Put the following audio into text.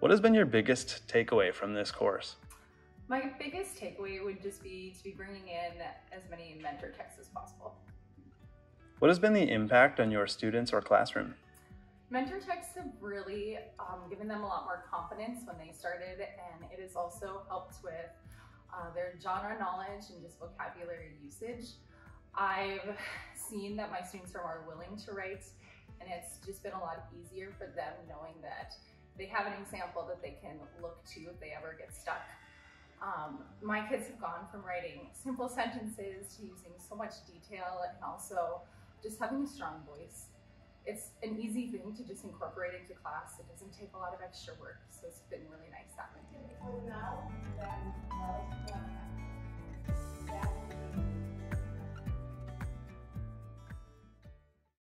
What has been your biggest takeaway from this course? My biggest takeaway would just be to be bringing in as many mentor texts as possible. What has been the impact on your students or classroom? Mentor texts have really um, given them a lot more confidence when they started and it has also helped with uh, their genre knowledge and just vocabulary usage. I've seen that my students are more willing to write and it's just been a lot easier for them knowing that they have an example that they can look to if they ever get stuck. Um, my kids have gone from writing simple sentences to using so much detail and also just having a strong voice. It's an easy thing to just incorporate into class. It doesn't take a lot of extra work, so it's been really nice that way.